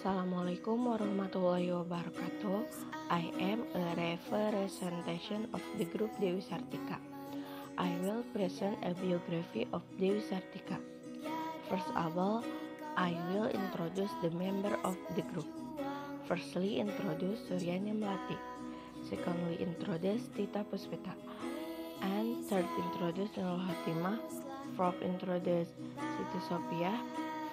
Assalamualaikum warahmatullahi wabarakatuh. I am a representation of the group Dewi Sartika. I will present a biography of Dewi Sartika. First of all, I will introduce the member of the group. Firstly, introduce Suryani Melati. Secondly, introduce Tita Puspita. And third, introduce Nurul Hatimah. Fourth, introduce Siti Sophia.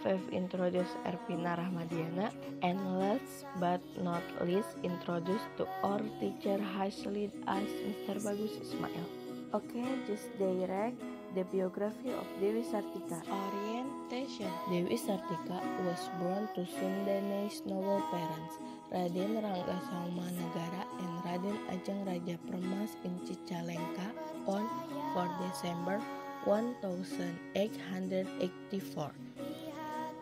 Fifth, introduce Erpina Rahmadiana. And last but not least, introduce to our teacher Hashlid as Mr. Bagus Ismail. Okay, just direct the biography of Dewi Sartika. Orientation Dewi Sartika was born to Sundanese noble parents, Raden Rangga Salma Negara and Raden Ajeng Raja Permas in Cicalengka on 4 December 1884.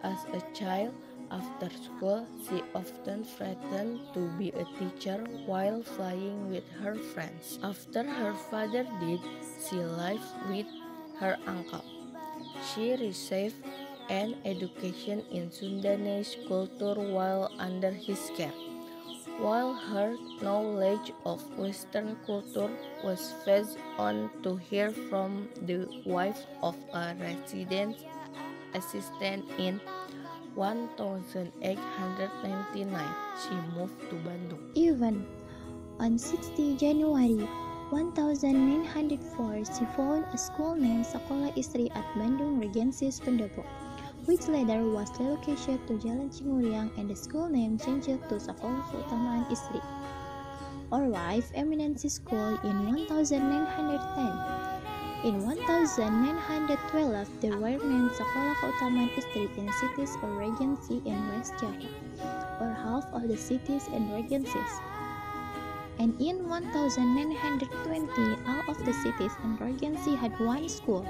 As a child, after school, she often threatened to be a teacher while flying with her friends. After her father died, she lived with her uncle. She received an education in Sundanese culture while under his care. While her knowledge of Western culture was passed on to her from the wife of a resident assistant in 1899, she moved to Bandung. Even on 60 January 1904, she found a school named Sekolah Istri at Bandung Regencies Pendopo, which later was relocated to Jalan Ciguriang and the school name changed to Sekolah Keutamaan Istri. or Wife Eminency School in 1910. In 1912, there were named Sekolah Keutamaan Istri in cities or regency in West Java, or half of the cities and regencies. And in 1920, all of the cities and regency had one school.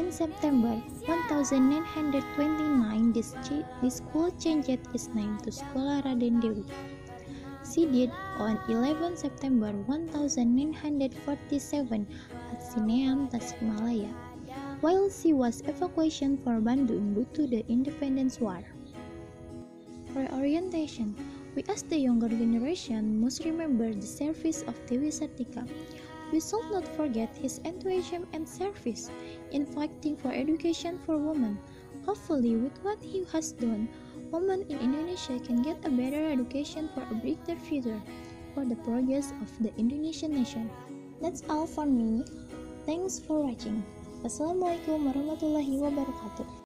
In September 1929, this, this school changed its name to Sekolah Raden Dewi. Died on 11 September 1947 at Cineam, Tasikmalaya, while she was evacuation for Bandung due to the Independence War. Reorientation We as the younger generation must remember the service of Dewi Sartika. We should not forget his enthusiasm and service in fighting for education for women. Hopefully, with what he has done, women in Indonesia can get a better education for a brighter future for the progress of the Indonesian nation. That's all for me. Thanks for watching. Wassalamualaikum warahmatullahi wabarakatuh.